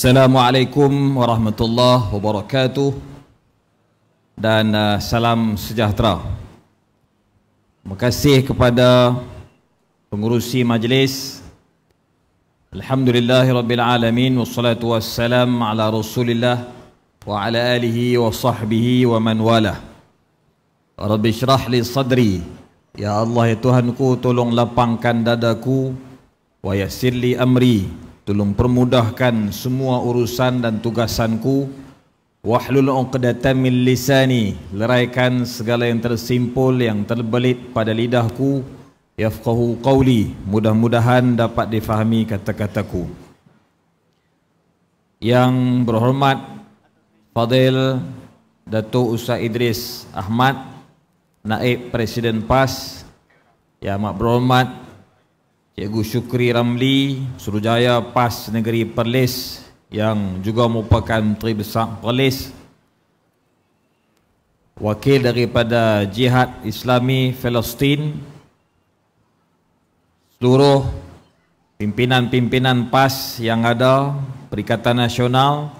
Assalamualaikum warahmatullahi wabarakatuh dan uh, salam sejahtera. Terima kasih kepada pengurusi majlis. Alhamdulillahirabbil alamin wassalatu wassalam ala Rasulillah wa ala alihi wa sahbihi wa man wala. Rabbi shrah li sadri. Ya Allah ya Tuhanku tolong lapangkan dadaku wa yassir li amri Tolong permudahkan semua urusan dan tugasanku. Wahlul uqdatan min lisani. Leraikan segala yang tersimpul yang terbelit pada lidahku. Yafqahu qawli. Mudah-mudahan dapat difahami kata-kataku. Yang berhormat Fadil Datuk Ustaz Idris Ahmad Naib Presiden PAS Yang amat berhormat Cikgu Syukri Ramli, Suruhjaya PAS Negeri Perlis yang juga merupakan Menteri Besar Perlis. Wakil daripada Jihad Islami Palestin. Seluruh pimpinan-pimpinan PAS yang ada, Perikatan Nasional.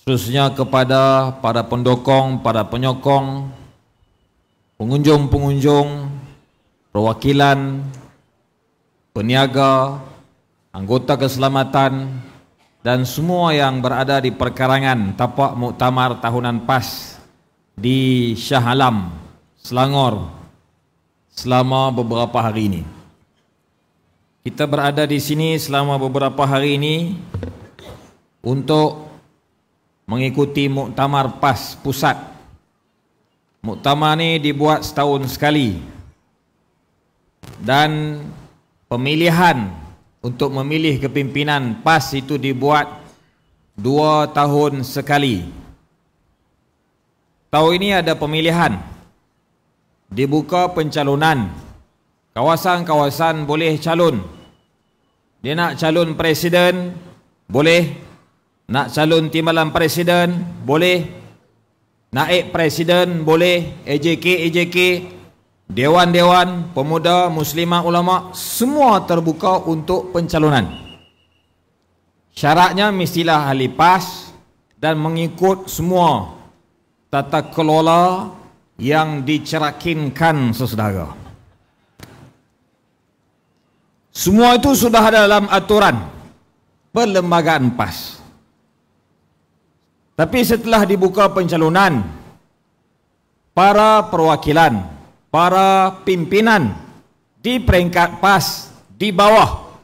Seterusnya kepada para pendukung, para penyokong, pengunjung-pengunjung, perwakilan peniaga, anggota keselamatan dan semua yang berada di perkarangan tapak muktamar tahunan PAS di Shah Alam, Selangor selama beberapa hari ini. Kita berada di sini selama beberapa hari ini untuk mengikuti muktamar PAS pusat. Muktamar ini dibuat setahun sekali dan pemilihan untuk memilih kepimpinan PAS itu dibuat dua tahun sekali. Tahun ini ada pemilihan. Dibuka pencalonan. Kawasan-kawasan boleh calon. Dia nak calon presiden, boleh. Nak calon timbalan presiden, boleh. Naik presiden, boleh. AJK, AJK, Dewan-dewan, pemuda, muslimah, ulama semua terbuka untuk pencalonan. Syaratnya mestilah ahli PAS dan mengikut semua tata kelola yang dicerakinkan sesedara. Semua itu sudah ada dalam aturan perlembagaan PAS. Tapi setelah dibuka pencalonan, para perwakilan para pimpinan di peringkat PAS di bawah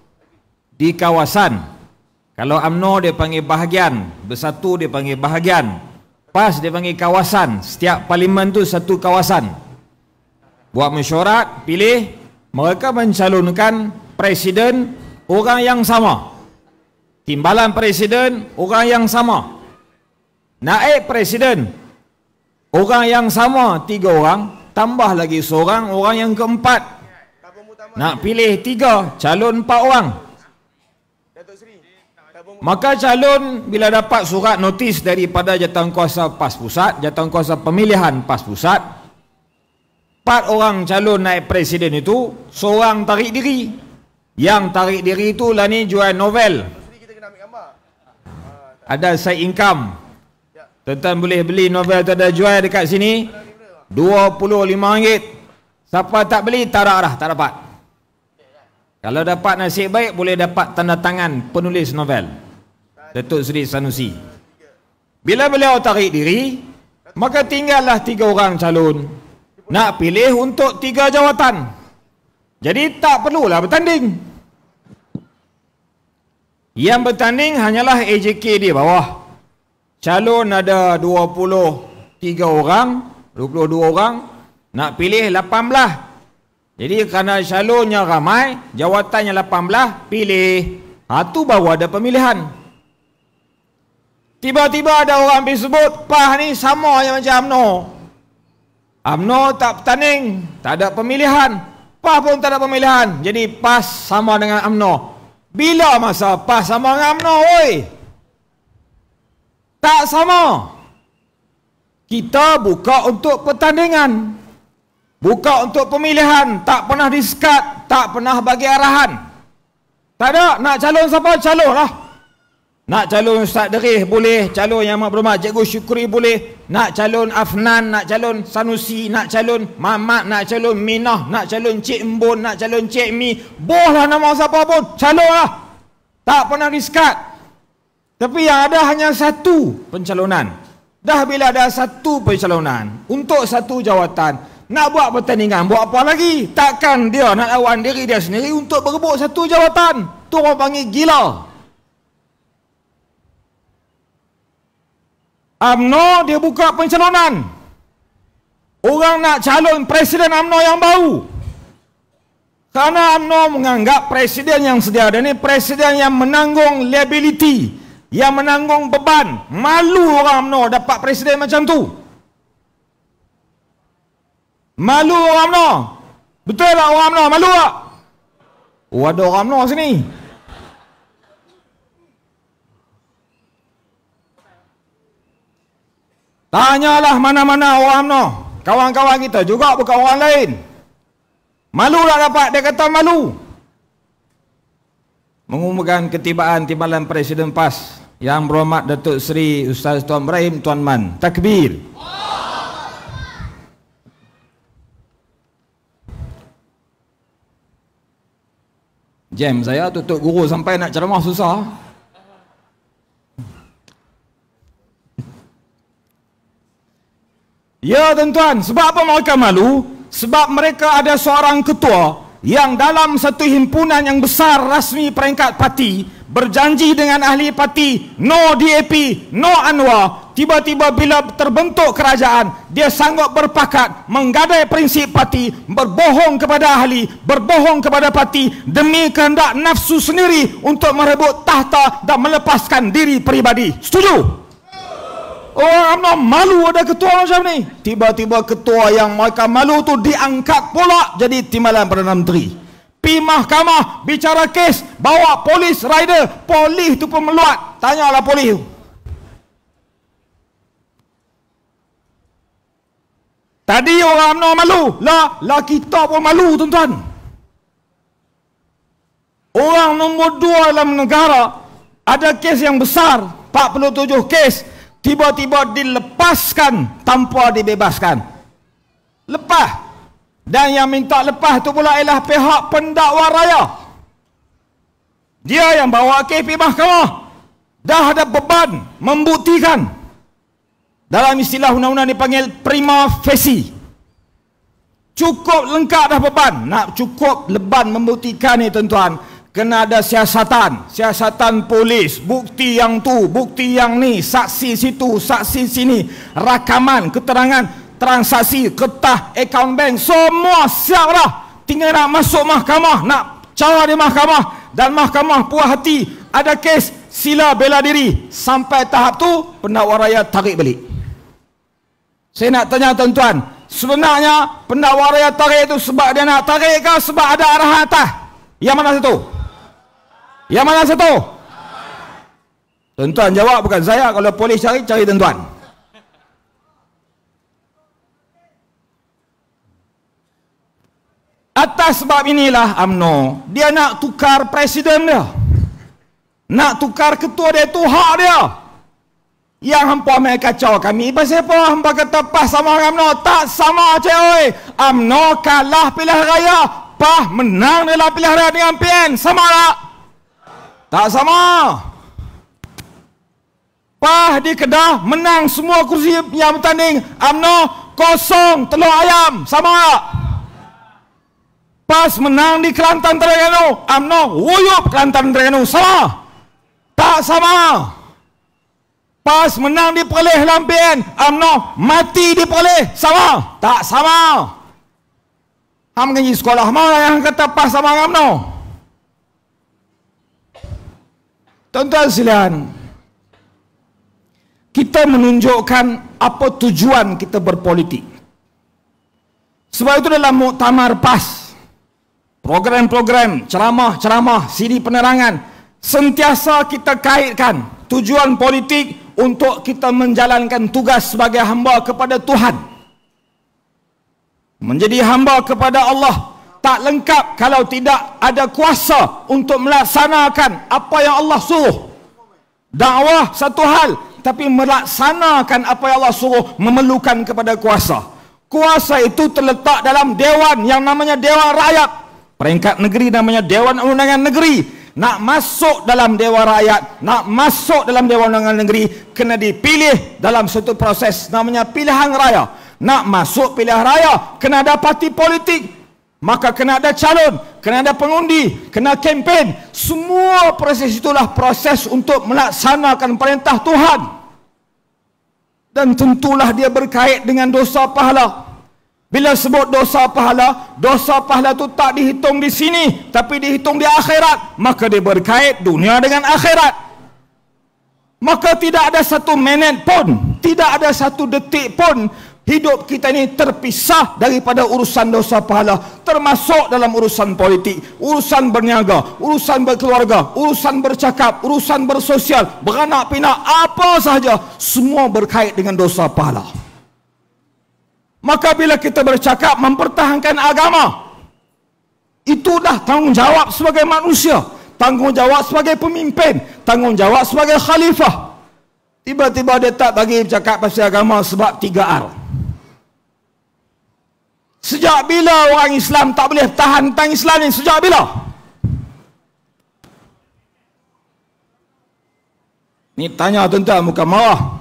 di kawasan. Kalau AMNO dia panggil bahagian. Bersatu dia panggil bahagian. PAS dia panggil kawasan. Setiap parlimen tu satu kawasan. Buat mesyuarat pilih mereka mencalonkan presiden orang yang sama. Timbalan presiden orang yang sama. Naik presiden orang yang sama tiga orang tambah lagi seorang orang yang keempat. Nak pilih tiga calon empat orang. Maka calon bila dapat surat notis daripada jawatankuasa PAS Pusat jawatankuasa pemilihan PAS Pusat empat orang calon naik presiden itu seorang tarik diri. Yang tarik diri itu lah ni jual novel. Ada side income. Tuan-tuan boleh beli novel tu ada jual dekat sini RM25 Siapa tak beli tak ada dah tak dapat. Kalau dapat nasib baik boleh dapat tanda tangan penulis novel. Datuk Seri Sanusi. Bila beliau tarik diri Maka tinggallah tiga orang calon. Nak pilih untuk tiga jawatan. Jadi tak perlulah bertanding. Yang bertanding hanyalah AJK di bawah. Calon ada 23 orang 22 orang nak pilih 18 jadi kerana calonnya ramai jawatannya 18 pilih. Ha, tu baru ada pemilihan. Tiba-tiba ada orang pergi sebut PAH ni sama yang macam UMNO UMNO tak bertanding tak ada pemilihan. PAH pun tak ada pemilihan. Jadi PAS sama dengan UMNO bila masa PAS sama dengan UMNO oi tak sama kita buka untuk pertandingan. Buka untuk pemilihan. Tak pernah disekat tak pernah bagi arahan. Tak ada. Nak calon siapa? Calon lah. Nak calon Ustaz Derih boleh, calon Yang Berhormat Cikgu Syukuri boleh, nak calon Afnan, nak calon Sanusi, nak calon Mamat, nak calon Minah, nak calon Cik Mbun, nak calon Cik Mi, bolehlah nama siapa pun, calonlah. Tak pernah diskat. Tapi yang ada hanya satu pencalonan. Dah bila ada satu pencalonan untuk satu jawatan, nak buat pertandingan, buat apa lagi? Takkan dia nak lawan diri dia sendiri untuk berebut satu jawatan. Tu orang panggil gila. UMNO dia buka pencalonan. Orang nak calon presiden UMNO yang baru. Karena UMNO menganggap presiden yang sedia ada ini presiden yang menanggung liability, yang menanggung beban. Malu orang UMNO dapat presiden macam tu. Malu orang UMNO. Betul tak orang UMNO? Malu tak? Oh ada orang UMNO sini. Tanyalah mana-mana orang UMNO. Kawan-kawan kita juga bukan orang lain. Malu tak dapat? Dia kata malu. Mengumumkan ketibaan timbalan Presiden PAS yang berhormat Datuk Seri Ustaz Tuan Ibrahim Tuan Man. Takbir. Jam saya tutup guru sampai nak ceramah susah. Ya tuan-tuan, sebab apa mereka malu? Sebab mereka ada seorang ketua yang dalam satu himpunan yang besar rasmi peringkat parti berjanji dengan ahli parti no DAP, no Anwar. Tiba-tiba bila terbentuk kerajaan, dia sanggup berpakat menggadai prinsip parti, berbohong kepada ahli, berbohong kepada parti demi kehendak nafsu sendiri untuk merebut tahta dan melepaskan diri peribadi. Setuju? Orang UMNO malu ada ketua macam ni. Tiba-tiba ketua yang mereka malu tu diangkat pula jadi timbalan Perdana Menteri. Pi mahkamah bicara kes, bawa polis rider, polis tu pun meluat. Tanyalah polis tu. Tadi orang UMNO malu, lah, lah kita pun malu tuan-tuan. Orang nombor dua dalam negara ada kes yang besar, 47 kes, tiba-tiba dilepaskan tanpa dibebaskan. Lepas. Dan yang minta lepas tu pula ialah pihak pendakwa raya. Dia yang bawa pergi mahkamah. Dah ada beban membuktikan. Dalam istilah undang-undang dipanggil prima facie. Cukup lengkap dah beban. Nak cukup leban membuktikan ni tuan-tuan kena ada siasatan siasatan polis bukti yang tu bukti yang ni saksi situ saksi sini rakaman keterangan transaksi ketah akaun bank semua siap dah tinggal nak masuk mahkamah nak cara di mahkamah dan mahkamah puas hati ada kes sila bela diri sampai tahap tu pendakwa raya tarik balik saya nak tanya tuan-tuan sebenarnya pendakwa raya tarik itu sebab dia nak tarik ke sebab ada arahan atas yang mana satu yang mana satu? Tuan-tuan jawab bukan saya. Kalau polis cari, cari tuan-tuan. Atas sebab inilah UMNO, dia nak tukar presiden dia. Nak tukar ketua dia, itu hak dia. Yang hampa main kacau kami. Pasal apa hampa kata pas sama dengan UMNO? Tak sama cewek. UMNO kalah pilihan raya. Pah menang dalam pilihan raya dengan PN. Sama tak? Tak sama. Pah di Kedah menang semua kursi yang bertanding. UMNO kosong telur ayam. Sama tak? Pas menang di Kelantan Terengganu. UMNO wuyup Kelantan Terengganu. Sama? Tak sama. Pas menang di Perleh Lampian. UMNO mati di Perleh. Sama? Tak sama. Ham sekolah mana yang kata pas sama UMNO? Tuan-tuan sekalian, kita menunjukkan apa tujuan kita berpolitik. Sebab itu dalam muktamar PAS, program-program, ceramah-ceramah, siri penerangan, sentiasa kita kaitkan tujuan politik untuk kita menjalankan tugas sebagai hamba kepada Tuhan. Menjadi hamba kepada Allah tak lengkap kalau tidak ada kuasa untuk melaksanakan apa yang Allah suruh. Dakwah satu hal, tapi melaksanakan apa yang Allah suruh memerlukan kepada kuasa. Kuasa itu terletak dalam dewan yang namanya Dewan Rakyat. Peringkat negeri namanya Dewan Undangan Negeri. Nak masuk dalam Dewan Rakyat, nak masuk dalam Dewan Undangan Negeri, kena dipilih dalam satu proses namanya pilihan raya. Nak masuk pilihan raya, kena ada parti politik, maka kena ada calon, kena ada pengundi, kena kempen. Semua proses itulah proses untuk melaksanakan perintah Tuhan. Dan tentulah dia berkait dengan dosa pahala. Bila sebut dosa pahala, dosa pahala itu tak dihitung di sini, tapi dihitung di akhirat. Maka dia berkait dunia dengan akhirat. Maka tidak ada satu minit pun, tidak ada satu detik pun hidup kita ini terpisah daripada urusan dosa pahala termasuk dalam urusan politik urusan berniaga urusan berkeluarga urusan bercakap urusan bersosial beranak pinak apa sahaja semua berkait dengan dosa pahala maka bila kita bercakap mempertahankan agama itulah tanggungjawab sebagai manusia tanggungjawab sebagai pemimpin tanggungjawab sebagai khalifah tiba-tiba dia tak bagi bercakap pasal agama sebab tiga R Sejak bila orang Islam tak boleh tahan tentang Islam ni? Sejak bila? Ni tanya tuan-tuan muka marah.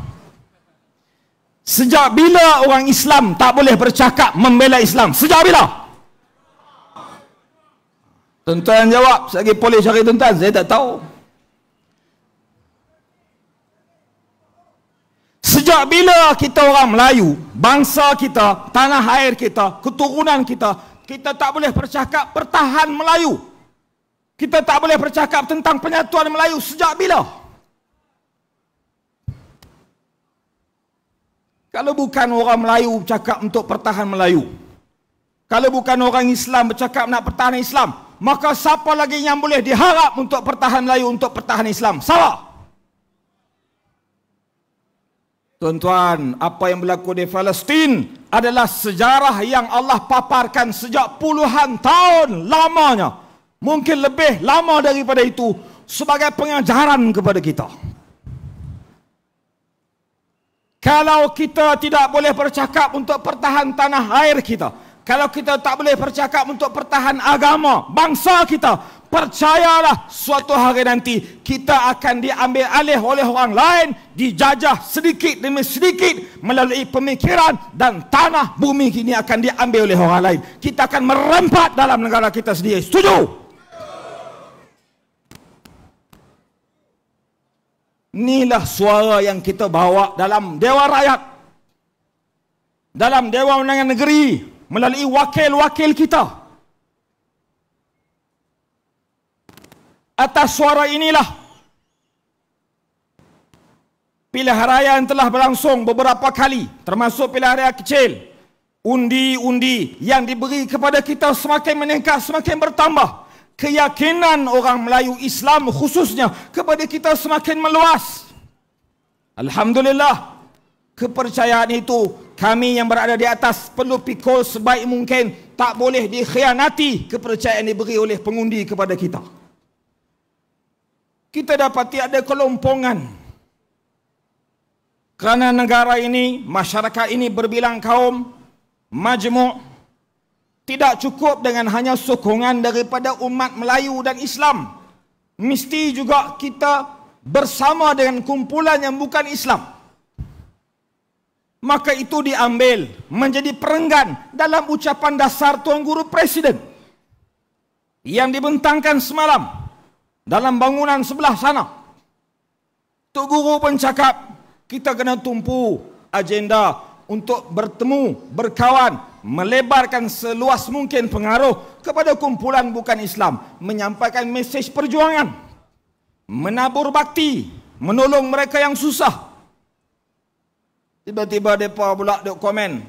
Sejak bila orang Islam tak boleh bercakap membela Islam? Sejak bila? Tuan-tuan jawab. Saya lagi polis cari tuan-tuan. Saya tak tahu. Sejak bila kita orang Melayu, bangsa kita, tanah air kita, keturunan kita, kita tak boleh bercakap pertahan Melayu. Kita tak boleh bercakap tentang penyatuan Melayu sejak bila? Kalau bukan orang Melayu bercakap untuk pertahan Melayu. Kalau bukan orang Islam bercakap nak pertahan Islam. Maka siapa lagi yang boleh diharap untuk pertahan Melayu untuk pertahan Islam? Salah. Tuan-tuan, apa yang berlaku di Palestin adalah sejarah yang Allah paparkan sejak puluhan tahun lamanya. Mungkin lebih lama daripada itu sebagai pengajaran kepada kita. Kalau kita tidak boleh bercakap untuk pertahan tanah air kita, kalau kita tak boleh bercakap untuk pertahan agama bangsa kita, percayalah suatu hari nanti kita akan diambil alih oleh orang lain dijajah sedikit demi sedikit melalui pemikiran dan tanah bumi ini akan diambil oleh orang lain. Kita akan merempat dalam negara kita sendiri. Setuju inilah suara yang kita bawa dalam Dewan Rakyat. Dalam Dewan Undangan Negeri melalui wakil-wakil kita. Atas suara inilah pilihan raya yang telah berlangsung beberapa kali termasuk pilihan raya kecil. Undi-undi yang diberi kepada kita semakin meningkat semakin bertambah keyakinan orang Melayu Islam khususnya kepada kita semakin meluas. Alhamdulillah kepercayaan itu kami yang berada di atas perlu pikul sebaik mungkin. Tak boleh dikhianati kepercayaan diberi oleh pengundi kepada kita. Kita dapati ada kelompongan. Kerana negara ini, masyarakat ini berbilang kaum, majmuk, tidak cukup dengan hanya sokongan daripada umat Melayu dan Islam. Mesti juga kita bersama dengan kumpulan yang bukan Islam. Maka itu diambil menjadi perenggan dalam ucapan dasar Tuan Guru Presiden yang dibentangkan semalam dalam bangunan sebelah sana. Tok Guru pun cakap, kita kena tumpu agenda untuk bertemu, berkawan, melebarkan seluas mungkin pengaruh kepada kumpulan bukan Islam, menyampaikan mesej perjuangan, menabur bakti, menolong mereka yang susah. Tiba-tiba mereka pula duk komen,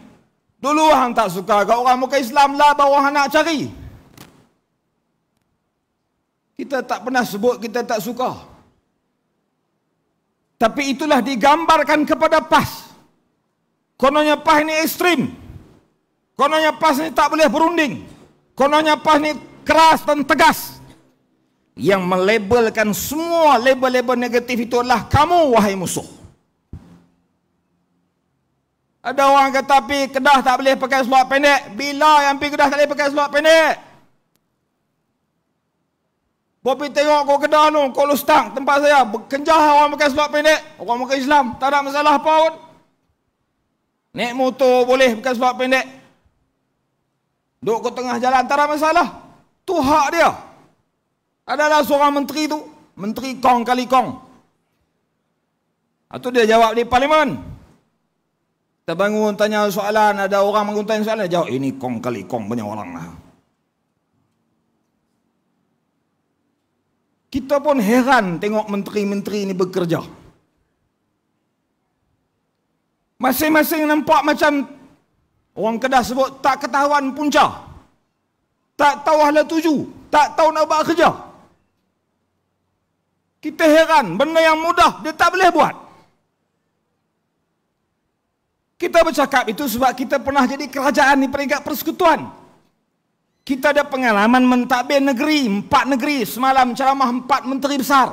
dulu hang tak suka kau orang muka Islam lah bawa hang nak cari. Kita tak pernah sebut kita tak suka. Tapi itulah digambarkan kepada PAS. Kononnya PAS ini ekstrim. Kononnya PAS ini tak boleh berunding. Kononnya PAS ini keras dan tegas. yang melabelkan semua label-label negatif itu adalah kamu wahai musuh. Ada orang kata pi Kedah tak boleh pakai seluar pendek. Bila yang pi Kedah tak boleh pakai seluar pendek? Bopi tengok kau Kedah tu, kau Lustang, tempat saya. Kenjah orang pakai seluar pendek. Orang pakai Islam, tak ada masalah apa pun. Naik motor boleh pakai seluar pendek. Duduk ke tengah jalan, tak ada masalah. Tu hak dia. Adalah seorang menteri tu. Menteri kong kali kong. Itu dia jawab di parlimen. Kita bangun tanya soalan, ada orang bangun tanya soalan, dia jawab, ini kong kali kong banyak orang lah. Kita pun heran tengok menteri-menteri ini bekerja. Masing-masing nampak macam orang kedah sebut tak ketahuan punca. Tak tahu ahli tuju. Tak tahu nak buat kerja. Kita heran, benda yang mudah dia tak boleh buat. Kita bercakap itu sebab kita pernah jadi kerajaan di peringkat persekutuan. Kita ada pengalaman mentadbir negeri, empat negeri, semalam ceramah empat menteri besar.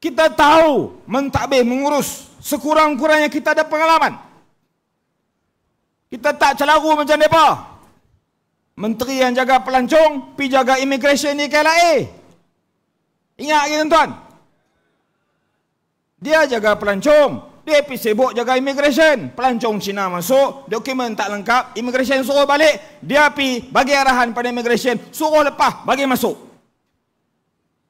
Kita tahu mentadbir mengurus, sekurang-kurangnya kita ada pengalaman. Kita tak celaru macam mereka. Menteri yang jaga pelancong, pi jaga immigration di KLA. Ingat lagi tuan-tuan? Dia jaga pelancong. Dia pergi sibuk jaga immigration. Pelancong Cina masuk, dokumen tak lengkap, immigration suruh balik. Dia pergi bagi arahan pada immigration, suruh lepas, bagi masuk.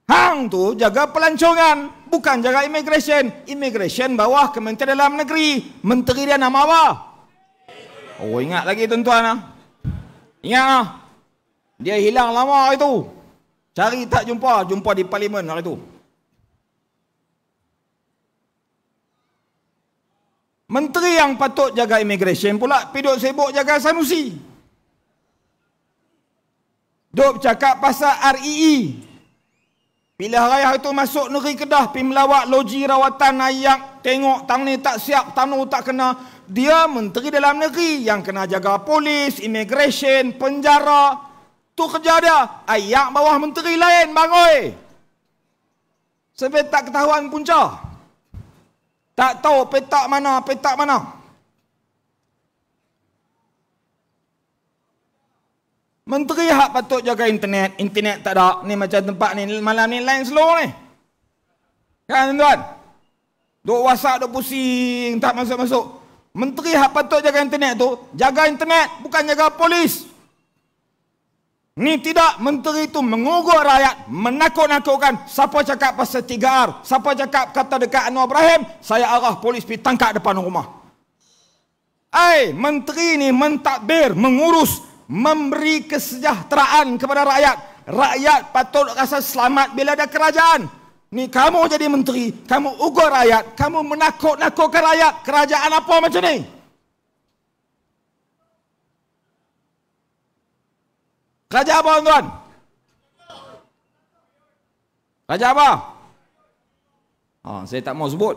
Hang tu jaga pelancongan, bukan jaga immigration. Immigration bawah Kementerian Dalam Negeri. Menteri dia nama apa? Oh ingat lagi tuan-tuan ah. Ingat ah. Dia hilang lama itu. Cari tak jumpa, jumpa di parlimen hari itu. Menteri yang patut jaga immigration pula piduk sibuk jaga Sanusi. Duk cakap pasal REE. Bila raya itu masuk negeri Kedah, pergi melawat loji rawatan ayam, tengok tang ni tak siap, tanu tak kena. Dia menteri dalam negeri yang kena jaga polis, immigration, penjara, Tu kerja dia. Ayak bawah menteri lain bang oi. Sampai tak ketahuan punca. Tak tahu petak mana, petak mana. Menteri hak patut jaga internet. Internet tak ada. Ni macam tempat ni malam ni lain slow ni. Kan tuan? Duk WhatsApp duk pusing, tak masuk-masuk. Menteri hak patut jaga internet tu, jaga internet, bukan jaga polis. Ni tidak menteri itu mengugur rakyat, menakut-nakutkan. Siapa cakap pasal 3R? Siapa cakap kata dekat Anwar Ibrahim? Saya arah polis pergi tangkap depan rumah. Eh, menteri ini mentadbir, mengurus, memberi kesejahteraan kepada rakyat. Rakyat patut rasa selamat bila ada kerajaan. Ni kamu jadi menteri, kamu ugur rakyat, kamu menakut-nakutkan rakyat. Kerajaan apa macam ni? Raja apa tuan? Raja apa? Oh, saya tak mau sebut.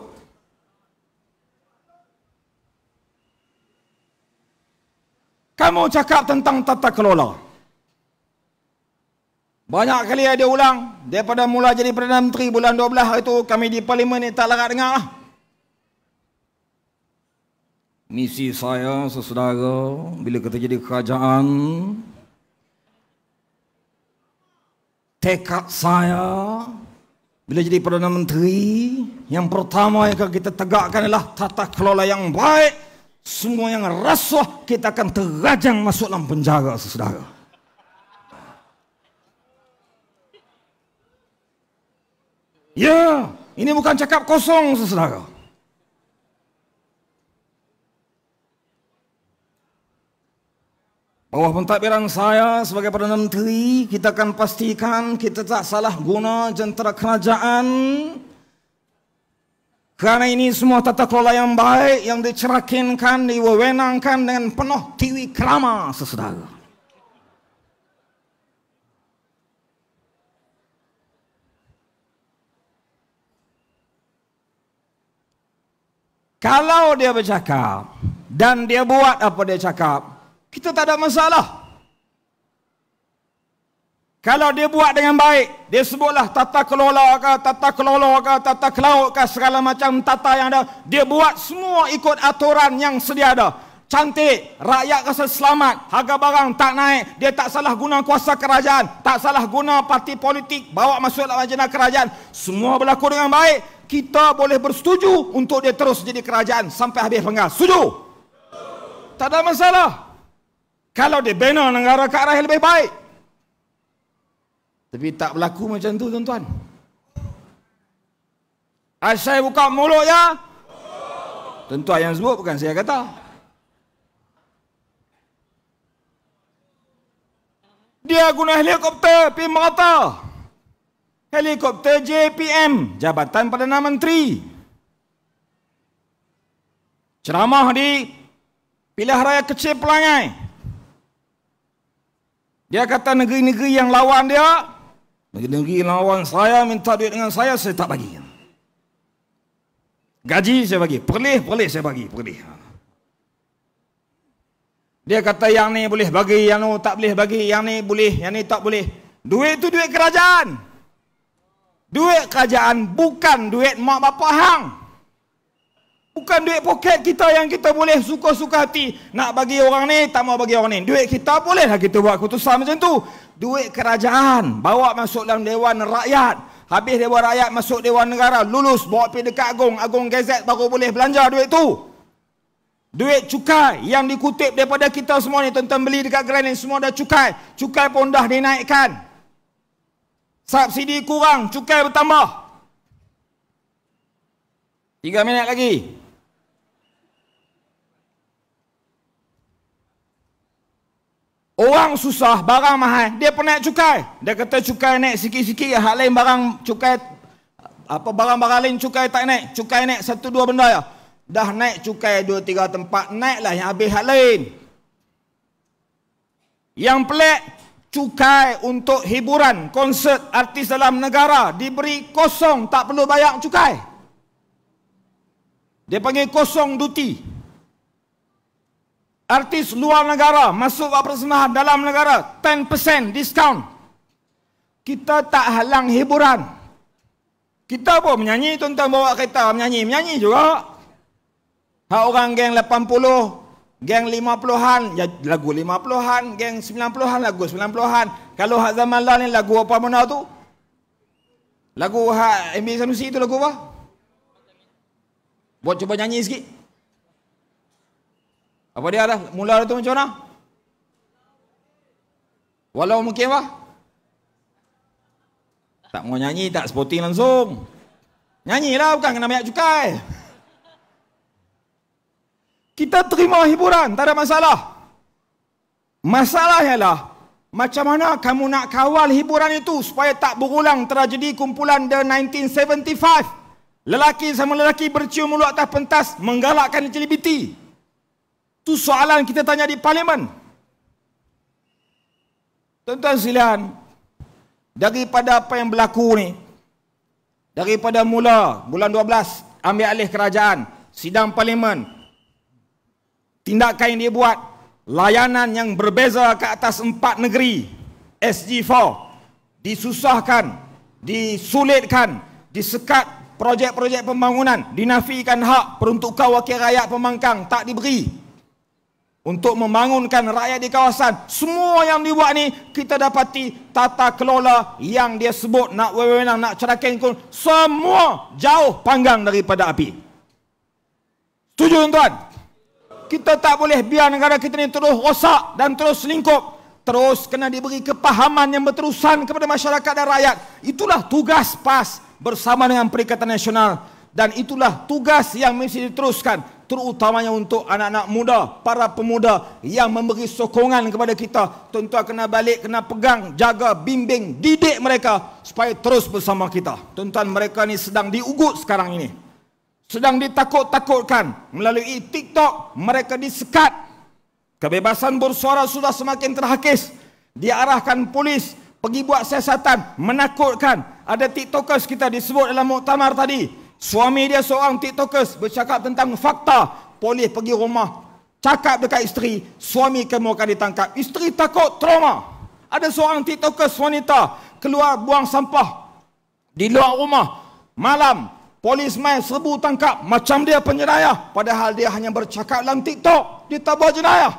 Kamu cakap tentang tata kelola. Banyak kali ada ulang. Daripada mula jadi Perdana Menteri bulan 12 itu kami di Parlimen ni tak larat dengar. Lah. Misi saya sesaudara bila kita jadi kerajaan tekad saya bila jadi Perdana Menteri yang pertama yang kita tegakkan adalah tata kelola yang baik semua yang rasuah kita akan terajang masuk dalam penjara saudara ya ini bukan cakap kosong saudara Bawah pentadbiran saya sebagai Perdana Menteri, kita akan pastikan kita tak salah guna jentera kerajaan. Kerana ini semua tata kelola yang baik yang dicerakinkan, diwewenangkan dengan penuh tiwi kerama sesedara. Kalau dia bercakap dan dia buat apa dia cakap, kita tak ada masalah. Kalau dia buat dengan baik, dia sebutlah tata kelola ke, tata kelola ke, tata kelaut ke, segala macam tata yang ada. Dia buat semua ikut aturan yang sedia ada. Cantik, rakyat rasa selamat, harga barang tak naik, dia tak salah guna kuasa kerajaan, tak salah guna parti politik, bawa masuk dalam agenda kerajaan. Semua berlaku dengan baik, kita boleh bersetuju untuk dia terus jadi kerajaan sampai habis penggal. Setuju? Tak ada masalah. Kalau dia bina negara ke arah yang lebih baik, tapi tak berlaku macam tu tuan-tuan. Saya buka mulut ya. Tuan-tuan yang sebut bukan saya kata. Dia guna helikopter pergi merata. Helikopter JPM, Jabatan Perdana Menteri. Ceramah di Pilihan Raya Kecil Pelangai. Dia kata negeri-negeri yang lawan dia, Negeri lawan saya minta duit dengan saya, saya tak bagi. Gaji saya bagi. Perlih, perlih saya bagi. Perlih. Dia kata yang ni boleh bagi, yang ni tak boleh bagi, yang ni boleh, yang ni tak boleh. Duit itu duit kerajaan. Duit kerajaan bukan duit mak bapak hang. Bukan duit poket kita yang kita boleh suka-suka hati. Nak bagi orang ni, tak mau bagi orang ni. Duit kita bolehlah kita buat keputusan macam tu duit kerajaan bawa masuk dalam dewan rakyat habis dewan rakyat masuk dewan negara lulus bawa pergi dekat agung agung gazet baru boleh belanja duit tu duit cukai yang dikutip daripada kita semua ni tentang beli dekat gerai ni semua dah cukai cukai pun dah dinaikkan subsidi kurang cukai bertambah 3 minit lagi Orang susah, barang mahal. Dia pun naik cukai. Dia kata cukai naik sikit-sikit. Hal lain barang cukai. Apa barang-barang lain cukai tak naik. Cukai naik satu dua benda ya. Dah naik cukai dua tiga tempat. Naiklah yang habis hal lain. Yang pelik. Cukai untuk hiburan. Konsert artis dalam negara. Diberi kosong. Tak perlu bayar cukai. Dia panggil kosong duti artis luar negara masuk buat persembahan dalam negara 10% diskaun kita tak halang hiburan kita pun menyanyi tuan-tuan bawa kereta menyanyi menyanyi juga hak orang geng 80 geng 50-an ya lagu 50-an geng 90-an lagu 90-an kalau hak zaman lah ni lagu apa mana tu lagu hak MB Sanusi tu lagu apa buat cuba nyanyi sikit apa dia dah? Mula tu macam mana? Walau mungkin apa? Tak mau nyanyi, tak sporting langsung. Nyanyilah bukan kena banyak cukai. Kita terima hiburan, tak ada masalah. Masalah ialah, macam mana kamu nak kawal hiburan itu supaya tak berulang tragedi kumpulan The 1975. Lelaki sama lelaki bercium mulut atas pentas menggalakkan LGBT. Itu soalan kita tanya di parlimen. Tuan-tuan sekalian, daripada apa yang berlaku ni, daripada mula bulan 12, ambil alih kerajaan, sidang parlimen, tindakan yang dia buat, layanan yang berbeza ke atas empat negeri, SG4, disusahkan, disulitkan, disekat projek-projek pembangunan, dinafikan hak peruntukan wakil rakyat pemangkang, tak diberi untuk membangunkan rakyat di kawasan. Semua yang dibuat ni kita dapati tata kelola yang dia sebut nak wewenang nak cerakin pun semua jauh panggang daripada api. Setuju tuan? Kita tak boleh biar negara kita ni terus rosak dan terus selingkup. Terus kena diberi kepahaman yang berterusan kepada masyarakat dan rakyat. Itulah tugas PAS bersama dengan Perikatan Nasional dan itulah tugas yang mesti diteruskan terutamanya untuk anak-anak muda, para pemuda yang memberi sokongan kepada kita. Tuan-tuan kena balik, kena pegang, jaga, bimbing, didik mereka supaya terus bersama kita. Tuan-tuan mereka ni sedang diugut sekarang ini. Sedang ditakut-takutkan melalui TikTok, mereka disekat. Kebebasan bersuara sudah semakin terhakis. Diarahkan polis pergi buat siasatan, menakutkan. Ada TikTokers kita disebut dalam muktamar tadi. Suami dia seorang tiktokers bercakap tentang fakta. Polis pergi rumah. Cakap dekat isteri. Suami kamu akan ditangkap. Isteri takut trauma. Ada seorang tiktokers wanita keluar buang sampah di luar rumah. Malam, polis main serbu tangkap macam dia penjenayah. Padahal dia hanya bercakap dalam tiktok. Dia tabah jenayah.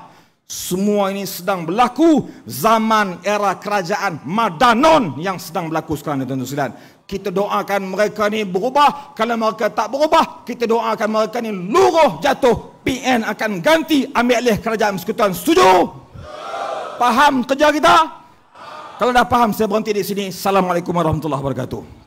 Semua ini sedang berlaku zaman era kerajaan Madanon yang sedang berlaku sekarang tuan-tuan sekalian. Kita doakan mereka ni berubah. Kalau mereka tak berubah, kita doakan mereka ni luruh jatuh. PN akan ganti ambil alih kerajaan persekutuan. Setuju? Faham kerja kita? Kalau dah faham, saya berhenti di sini. Assalamualaikum warahmatullahi wabarakatuh.